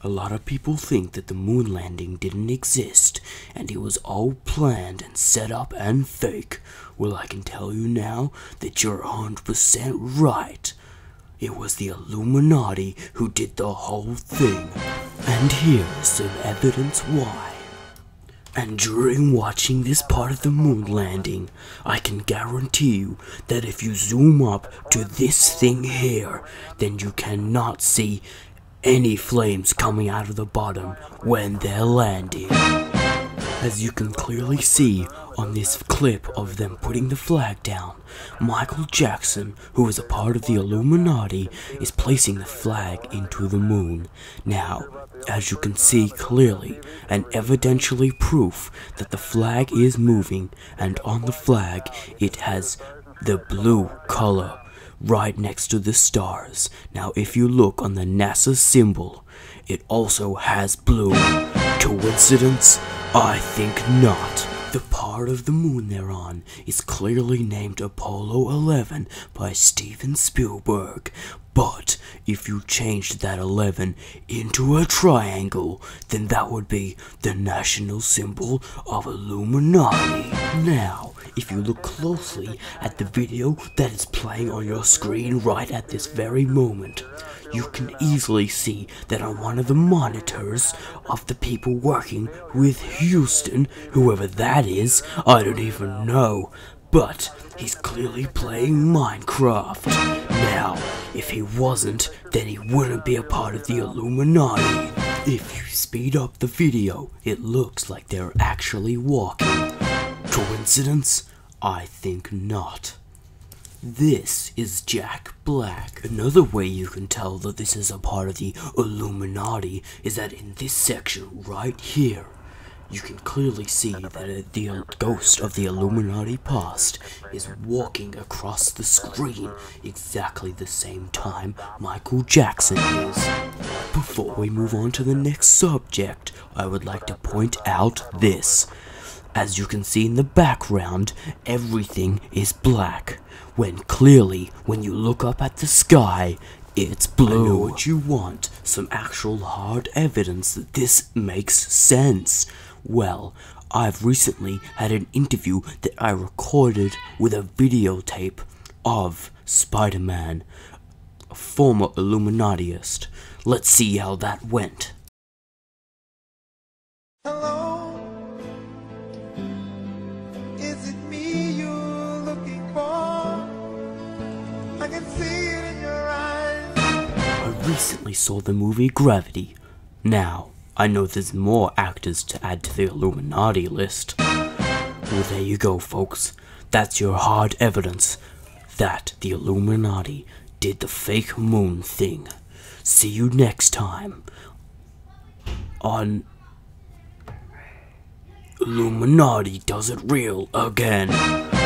A lot of people think that the moon landing didn't exist and it was all planned and set up and fake. Well, I can tell you now that you're 100% right. It was the Illuminati who did the whole thing. And here's some evidence why. And during watching this part of the moon landing, I can guarantee you that if you zoom up to this thing here, then you cannot see any flames coming out of the bottom when they're landing. As you can clearly see on this clip of them putting the flag down, Michael Jackson, who is a part of the Illuminati, is placing the flag into the moon. Now, as you can see clearly, and evidentially proof that the flag is moving, and on the flag it has the blue color right next to the stars. Now, if you look on the NASA symbol, it also has blue. Coincidence? I think not. The part of the moon they're on is clearly named Apollo 11 by Steven Spielberg. But if you changed that 11 into a triangle, then that would be the national symbol of Illuminati. Now, if you look closely at the video that is playing on your screen right at this very moment, you can easily see that on one of the monitors of the people working with Houston, whoever that is, I don't even know, but he's clearly playing Minecraft. Now, if he wasn't, then he wouldn't be a part of the Illuminati. If you speed up the video, it looks like they're actually walking. Coincidence? I think not. This is Jack Black. Another way you can tell that this is a part of the Illuminati is that in this section right here, you can clearly see that the ghost of the Illuminati past is walking across the screen exactly the same time Michael Jackson is. Before we move on to the next subject, I would like to point out this. As you can see in the background, everything is black when clearly, when you look up at the sky, it's blue. I know what you want, some actual hard evidence that this makes sense. Well, I've recently had an interview that I recorded with a videotape of Spider-Man, a former Illuminatiist. Let's see how that went. I recently saw the movie Gravity. Now, I know there's more actors to add to the Illuminati list. Well, there you go, folks. That's your hard evidence that the Illuminati did the fake moon thing. See you next time on Illuminati Does It Real Again.